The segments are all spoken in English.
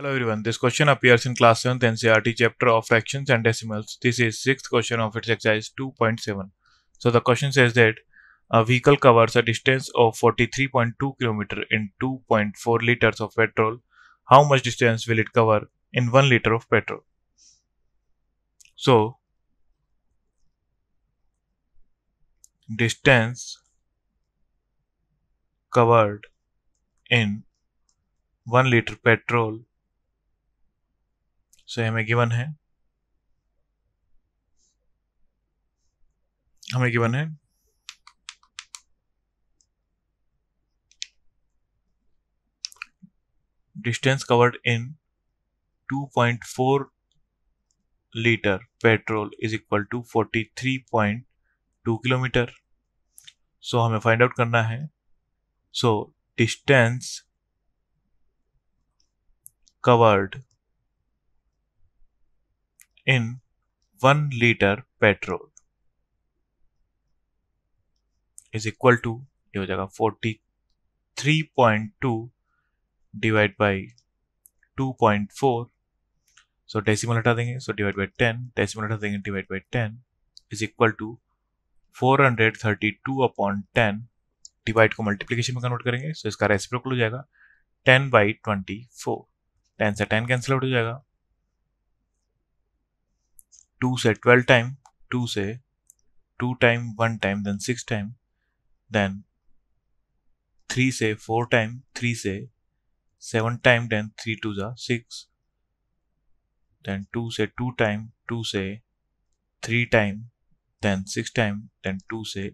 Hello everyone, this question appears in class 7th NCERT chapter of fractions and decimals. This is 6th question of its exercise 2.7. So the question says that a vehicle covers a distance of 43.2 km in 2.4 liters of petrol. How much distance will it cover in 1 liter of petrol? So distance covered in 1 liter petrol सो हमें given है। हमें given है। Distance covered in 2.4 liter petrol is equal to 43.2 kilometre so हमें find out करना है। So distance covered in 1 liter petrol is equal to, ये हो जाएगा 43.2 डिवाइड बाई 2.4 सो डेसिमल हटा देंगे सो डिवाइड बाई 10 डेसिमल हटा देंगे divide by 10 is equal to 432 upon 10 divide को मल्टीप्लीकेशन में कन्वर्ट करेंगे सो so इसका रेसिप्रोकल हो जाएगा 10 बाई 24 10 से 10 कैंसिल आउट हो जाएगा टू से ट्वेल्व टाइम टू से to time one time then six time then three से फोर टाइम थ्री से seven time then three to ज़ा सिक्स देन टू से टू टाइम टू से three time then six time then to से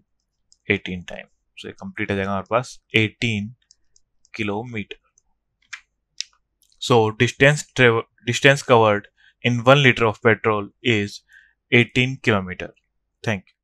eighteen time so complete आ जाएगा हमारे पास eighteen kilometre so distance distance covered in 1 liter of petrol is 18 kilometer. Thank you.